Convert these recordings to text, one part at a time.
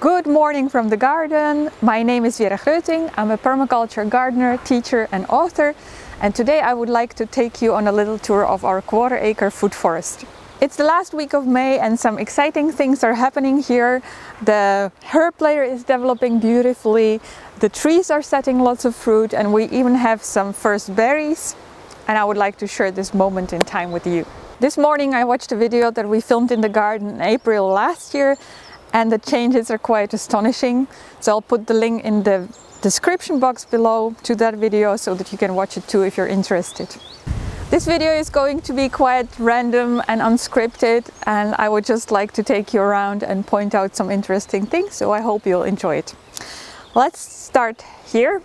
Good morning from the garden. My name is Vera Greutink. I'm a permaculture gardener, teacher and author. And today I would like to take you on a little tour of our quarter acre food forest. It's the last week of May and some exciting things are happening here. The herb layer is developing beautifully. The trees are setting lots of fruit and we even have some first berries. And I would like to share this moment in time with you. This morning I watched a video that we filmed in the garden in April last year and the changes are quite astonishing. So I'll put the link in the description box below to that video so that you can watch it too if you're interested. This video is going to be quite random and unscripted and I would just like to take you around and point out some interesting things so I hope you'll enjoy it. Let's start here.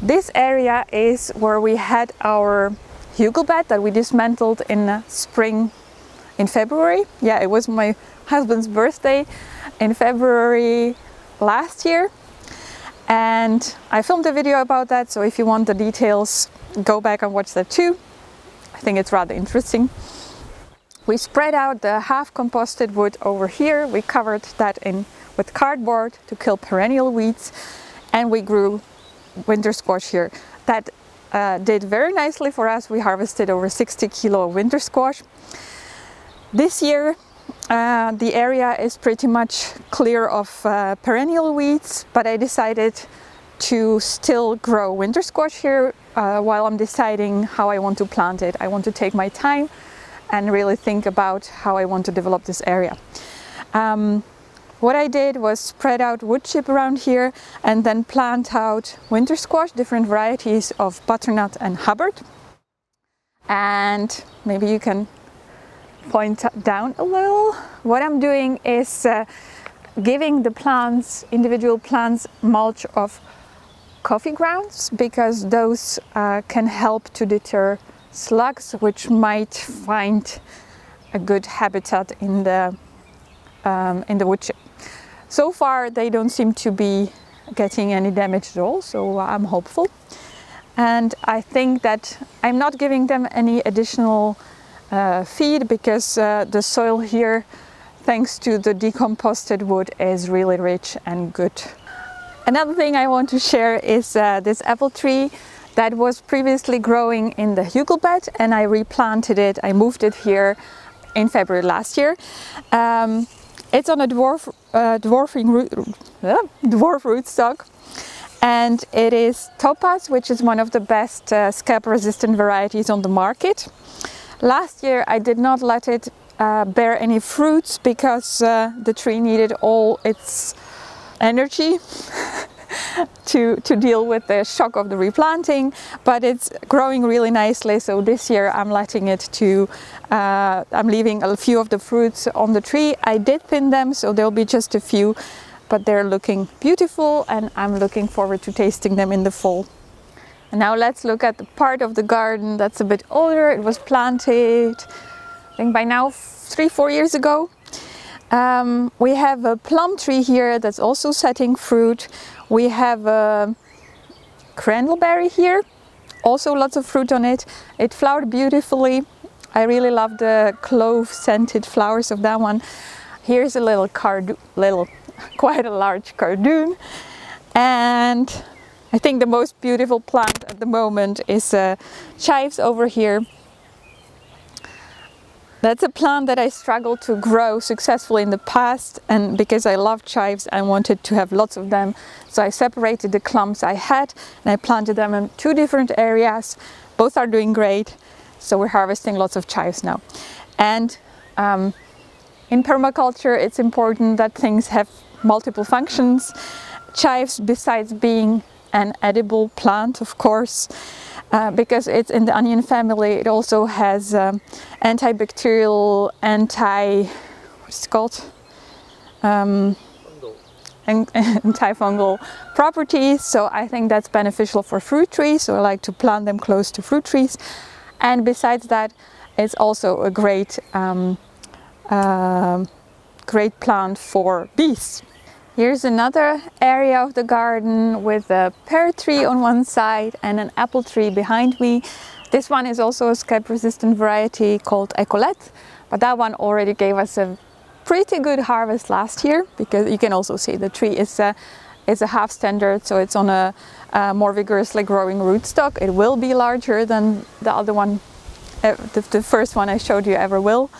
This area is where we had our hugel bed that we dismantled in spring in February. Yeah, it was my husband's birthday in February last year and I filmed a video about that so if you want the details go back and watch that too. I think it's rather interesting. We spread out the half composted wood over here. We covered that in with cardboard to kill perennial weeds and we grew winter squash here. That uh, did very nicely for us. We harvested over 60 kilo of winter squash. This year uh, the area is pretty much clear of uh, perennial weeds but I decided to still grow winter squash here uh, while I'm deciding how I want to plant it. I want to take my time and really think about how I want to develop this area. Um, what I did was spread out wood chip around here and then plant out winter squash, different varieties of butternut and Hubbard. And maybe you can point down a little. What I'm doing is uh, giving the plants, individual plants, mulch of coffee grounds because those uh, can help to deter slugs which might find a good habitat in the um, in the wood chip. So far they don't seem to be getting any damage at all, so I'm hopeful. And I think that I'm not giving them any additional feed because uh, the soil here, thanks to the decomposted wood, is really rich and good. Another thing I want to share is uh, this apple tree that was previously growing in the hugel bed and I replanted it. I moved it here in February last year. Um, it's on a dwarf, uh, dwarfing root, uh, dwarf rootstock and it is topaz, which is one of the best uh, scab resistant varieties on the market. Last year I did not let it uh, bear any fruits because uh, the tree needed all its energy to, to deal with the shock of the replanting but it's growing really nicely. So this year I'm letting it to uh, I'm leaving a few of the fruits on the tree. I did thin them so there'll be just a few but they're looking beautiful and I'm looking forward to tasting them in the fall and now let's look at the part of the garden that's a bit older it was planted I think by now three four years ago um, we have a plum tree here that's also setting fruit. We have a cranberry here, also lots of fruit on it. It flowered beautifully. I really love the clove scented flowers of that one. Here's a little card, little, quite a large cardoon. And I think the most beautiful plant at the moment is uh, chives over here. That's a plant that I struggled to grow successfully in the past and because I love chives I wanted to have lots of them. So I separated the clumps I had and I planted them in two different areas. Both are doing great. So we're harvesting lots of chives now. And um, in permaculture it's important that things have multiple functions. Chives besides being an edible plant of course uh, because it's in the onion family. It also has um, antibacterial anti what's it called? Um, antifungal properties. So I think that's beneficial for fruit trees. So I like to plant them close to fruit trees. And besides that it's also a great um, uh, great plant for bees Here's another area of the garden with a pear tree on one side and an apple tree behind me. This one is also a scab resistant variety called Ecolette, but that one already gave us a pretty good harvest last year because you can also see the tree is a, is a half standard, so it's on a, a more vigorously growing rootstock. It will be larger than the other one, uh, the, the, first one I showed you ever will.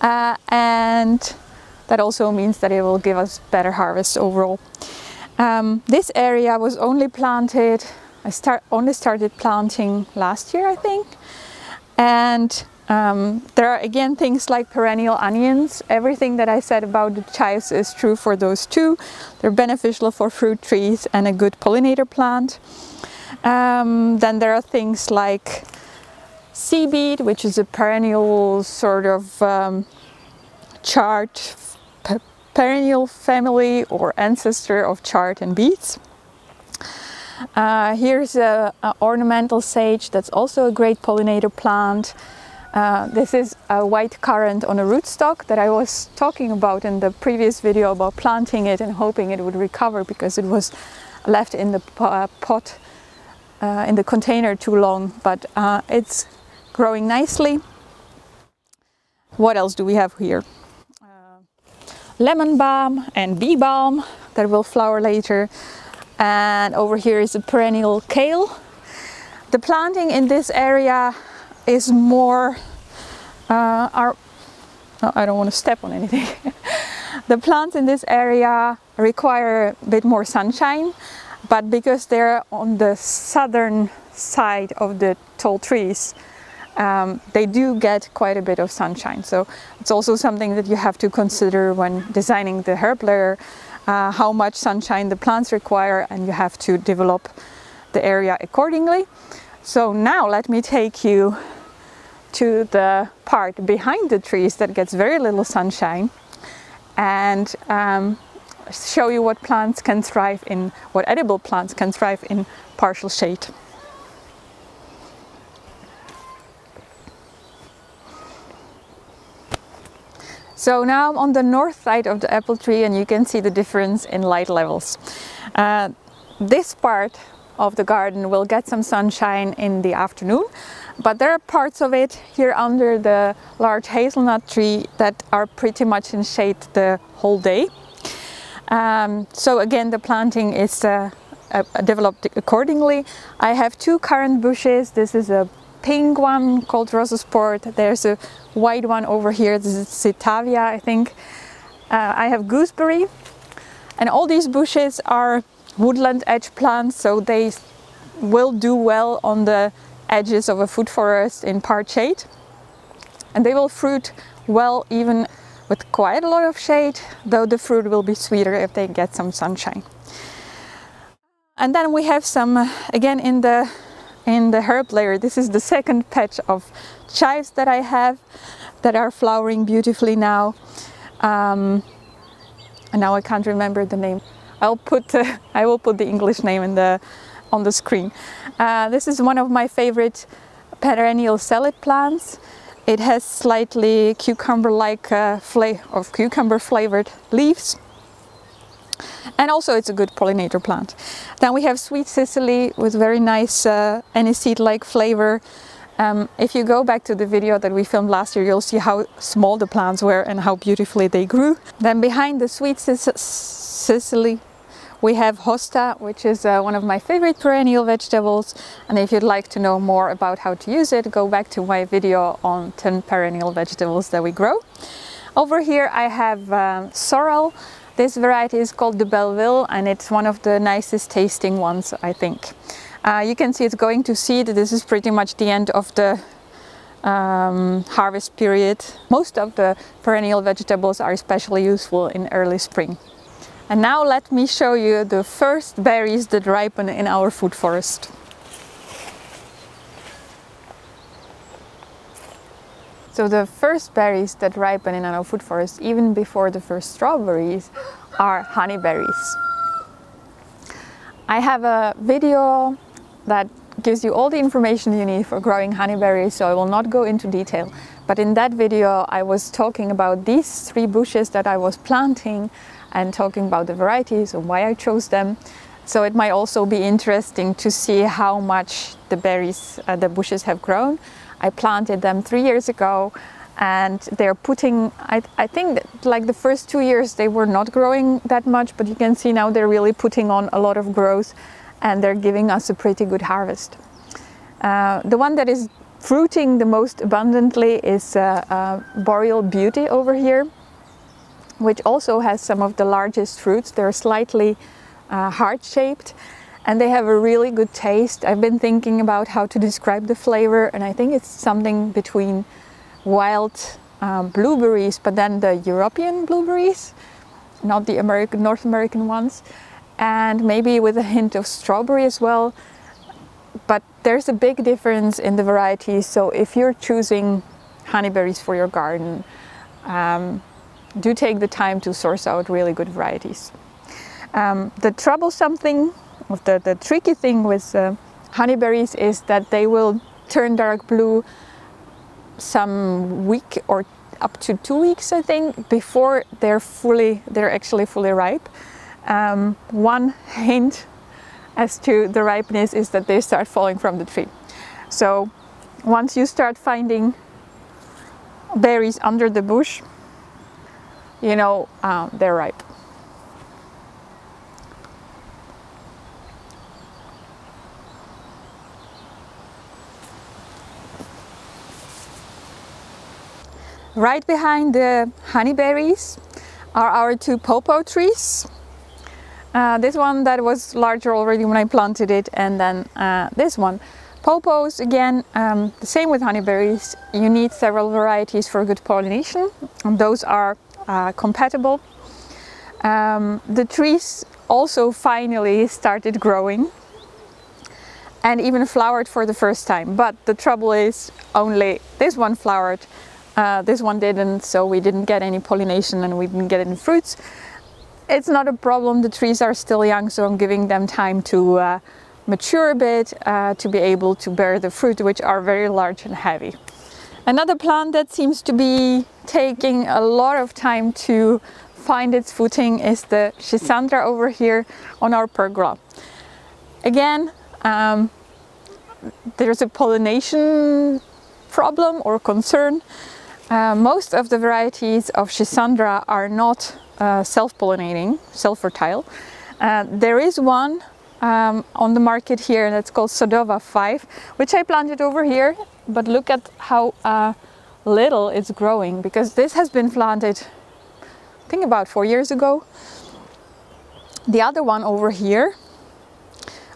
Uh, and that also means that it will give us better harvest overall. Um, this area was only planted, I start, only started planting last year I think. And um, there are again things like perennial onions. Everything that I said about the chives is true for those two. They're beneficial for fruit trees and a good pollinator plant. Um, then there are things like sea beet, which is a perennial sort of um, chard, perennial family or ancestor of chard and beets. Uh, here's a, a ornamental sage that's also a great pollinator plant. Uh, this is a white currant on a rootstock that I was talking about in the previous video about planting it and hoping it would recover because it was left in the uh, pot uh, in the container too long but uh, it's growing nicely. What else do we have here? Lemon balm and bee balm that will flower later and over here is a perennial kale. The planting in this area is more uh, oh, I don't want to step on anything the plants in this area require a bit more sunshine but because they're on the southern side of the tall trees um, they do get quite a bit of sunshine so it's also something that you have to consider when designing the herb layer uh, how much sunshine the plants require and you have to develop the area accordingly so now let me take you to the part behind the trees that gets very little sunshine and um, show you what plants can thrive in, what edible plants can thrive in partial shade. So now I'm on the north side of the apple tree and you can see the difference in light levels. Uh, this part of the garden will get some sunshine in the afternoon but there are parts of it here under the large hazelnut tree that are pretty much in shade the whole day. Um, so again, the planting is uh, uh, developed accordingly. I have two currant bushes. This is a pink one called Rosa Sport. There's a white one over here. This is Zitavia, I think. Uh, I have gooseberry. And all these bushes are woodland edge plants, so they will do well on the edges of a food forest in part shade. And they will fruit well even with quite a lot of shade, though the fruit will be sweeter if they get some sunshine. And then we have some, uh, again in the, in the herb layer, this is the second patch of chives that I have that are flowering beautifully now. Um, and now I can't remember the name. I'll put, uh, I will put the English name in the, on the screen. Uh, this is one of my favorite perennial salad plants. It has slightly cucumber-like uh, flavor of cucumber flavored leaves. And also it's a good pollinator plant. Then we have sweet Cicely with very nice uh, aniseed-like flavor. Um, if you go back to the video that we filmed last year, you'll see how small the plants were and how beautifully they grew. Then behind the sweet Cicely we have hosta, which is uh, one of my favorite perennial vegetables. And if you'd like to know more about how to use it, go back to my video on 10 perennial vegetables that we grow. Over here I have um, sorrel. This variety is called the Belleville and it's one of the nicest tasting ones, I think. Uh, you can see it's going to seed. This is pretty much the end of the um, harvest period. Most of the perennial vegetables are especially useful in early spring. And now let me show you the first berries that ripen in our food forest. So the first berries that ripen in our food forest, even before the first strawberries, are honeyberries. I have a video that gives you all the information you need for growing honeyberries, so I will not go into detail. But in that video, I was talking about these three bushes that I was planting and talking about the varieties and why I chose them. So it might also be interesting to see how much the berries, uh, the bushes have grown. I planted them three years ago and they're putting I, I think that like the first two years they were not growing that much but you can see now they're really putting on a lot of growth and they're giving us a pretty good harvest. Uh, the one that is fruiting the most abundantly is uh, uh, boreal beauty over here which also has some of the largest fruits. They're slightly uh, heart shaped and they have a really good taste i've been thinking about how to describe the flavor and i think it's something between wild um, blueberries, but then the European blueberries, not the American, North American ones, and maybe with a hint of strawberry as well. But there's a big difference in the varieties. So if you're choosing honeyberries for your garden, um, do take the time to source out really good varieties. Um, the troublesome thing, or the, the tricky thing with uh, honeyberries is that they will turn dark blue some week or up to two weeks, I think, before they're fully, they're actually fully ripe. Um, one hint as to the ripeness is that they start falling from the tree. So once you start finding berries under the bush, you know um, they're ripe. Right behind the honeyberries are our two pawpaw trees. Uh, this one that was larger already when I planted it and then uh, this one. Pawpaws, again, um, the same with honeyberries, you need several varieties for good pollination and those are uh, compatible. Um, the trees also finally started growing and even flowered for the first time but the trouble is only this one flowered uh, this one didn't, so we didn't get any pollination and we didn't get any fruits. It's not a problem, the trees are still young, so I'm giving them time to uh, mature a bit uh, to be able to bear the fruit, which are very large and heavy. Another plant that seems to be taking a lot of time to find its footing is the Schisandra over here on our pergola. Again, um, there's a pollination problem or concern uh, most of the varieties of Schisandra are not uh, self-pollinating, self-fertile. Uh, there is one um, on the market here that's called Sadova 5, which I planted over here, but look at how uh, little it's growing because this has been planted, I think about four years ago. The other one over here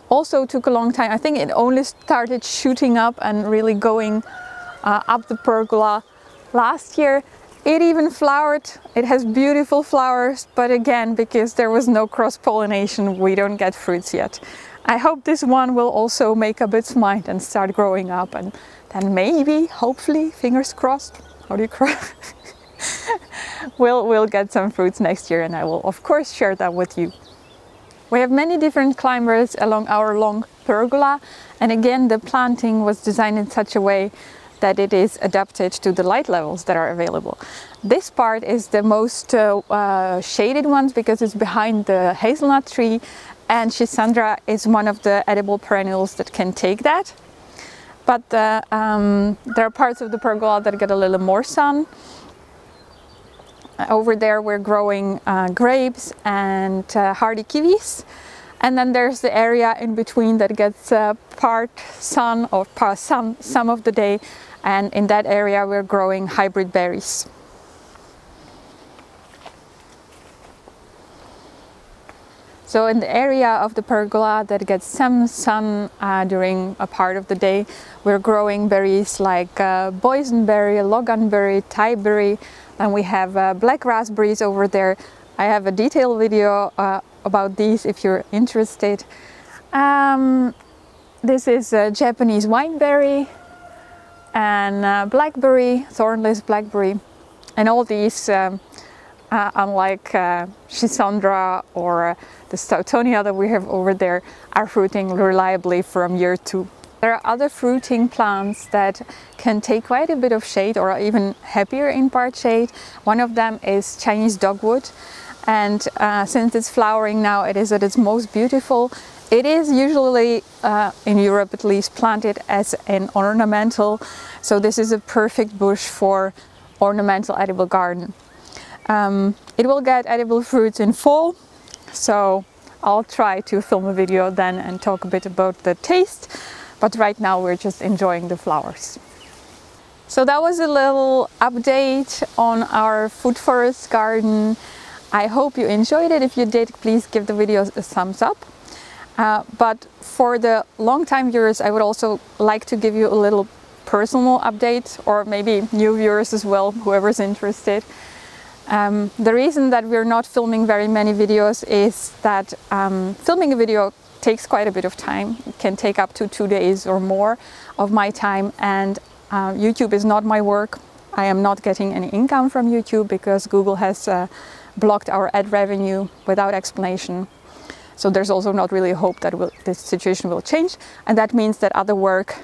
also took a long time. I think it only started shooting up and really going uh, up the pergola Last year it even flowered. It has beautiful flowers, but again, because there was no cross-pollination, we don't get fruits yet. I hope this one will also make up its mind and start growing up and then maybe, hopefully, fingers crossed, how do you cross? we'll, we'll get some fruits next year and I will of course share that with you. We have many different climbers along our long pergola and again the planting was designed in such a way that it is adapted to the light levels that are available. This part is the most uh, uh, shaded ones because it's behind the hazelnut tree and Schisandra is one of the edible perennials that can take that. But uh, um, there are parts of the pergola that get a little more sun. Over there we're growing uh, grapes and uh, hardy kiwis. And then there's the area in between that gets uh, part sun or part sun some of the day and in that area we're growing hybrid berries. So in the area of the pergola that gets some sun uh, during a part of the day, we're growing berries like uh, boysenberry, loganberry, tayberry, and we have uh, black raspberries over there. I have a detailed video uh, about these if you're interested. Um, this is a Japanese wineberry, and uh, blackberry, thornless blackberry, and all these, um, uh, unlike uh, Schisandra or the Stauntonia that we have over there, are fruiting reliably from year two. There are other fruiting plants that can take quite a bit of shade or even happier in part shade. One of them is Chinese dogwood and uh, since it's flowering now it is at its most beautiful it is usually, uh, in Europe at least, planted as an ornamental, so this is a perfect bush for ornamental edible garden. Um, it will get edible fruits in fall, so I'll try to film a video then and talk a bit about the taste, but right now we're just enjoying the flowers. So that was a little update on our food forest garden. I hope you enjoyed it. If you did, please give the video a thumbs up. Uh, but for the long time viewers, I would also like to give you a little personal update or maybe new viewers as well, whoever's interested. Um, the reason that we're not filming very many videos is that um, filming a video takes quite a bit of time. It can take up to two days or more of my time and uh, YouTube is not my work. I am not getting any income from YouTube because Google has uh, blocked our ad revenue without explanation. So there's also not really hope that will, this situation will change and that means that other work,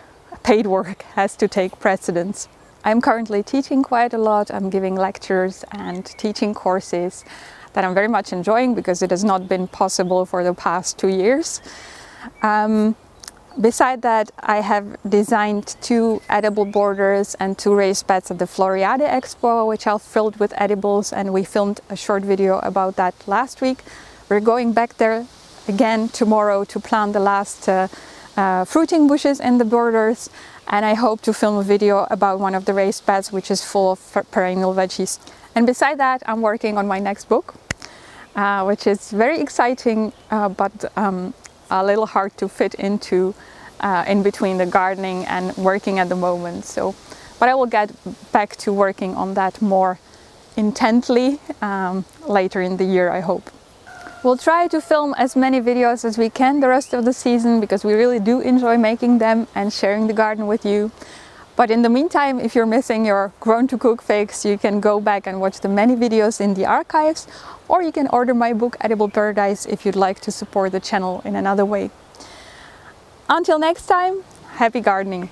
paid work, has to take precedence. I'm currently teaching quite a lot. I'm giving lectures and teaching courses that I'm very much enjoying because it has not been possible for the past two years. Um, beside that, I have designed two edible borders and two raised beds at the Floriade Expo, which are filled with edibles, and we filmed a short video about that last week. We're going back there again tomorrow to plant the last uh, uh, fruiting bushes in the borders and I hope to film a video about one of the raised beds which is full of perennial veggies. And beside that I'm working on my next book uh, which is very exciting uh, but um, a little hard to fit into uh, in between the gardening and working at the moment. So, but I will get back to working on that more intently um, later in the year I hope. We'll try to film as many videos as we can the rest of the season because we really do enjoy making them and sharing the garden with you. But in the meantime, if you're missing your Grown to Cook fix, you can go back and watch the many videos in the archives or you can order my book Edible Paradise if you'd like to support the channel in another way. Until next time, happy gardening!